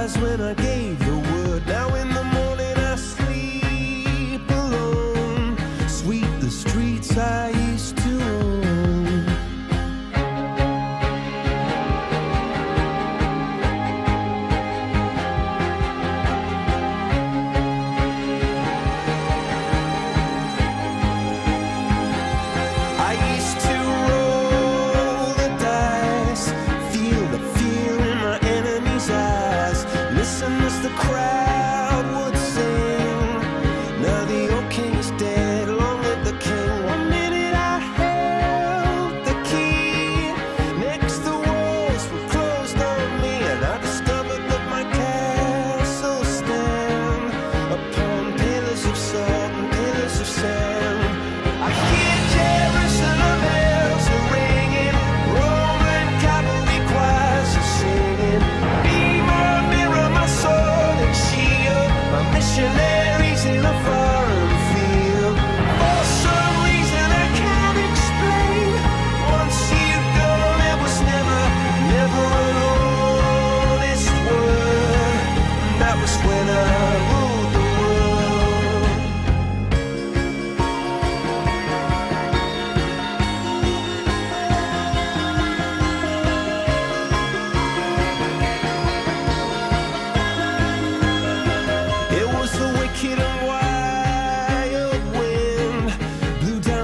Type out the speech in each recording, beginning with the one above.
eyes when I get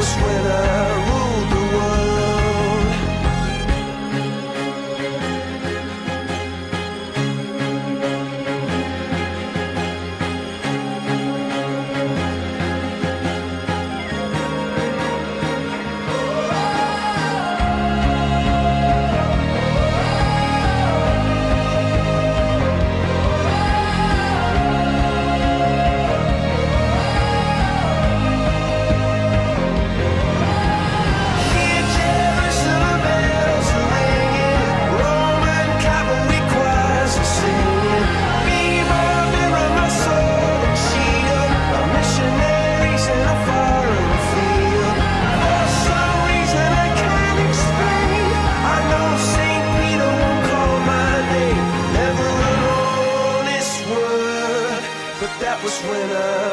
was winter. winner.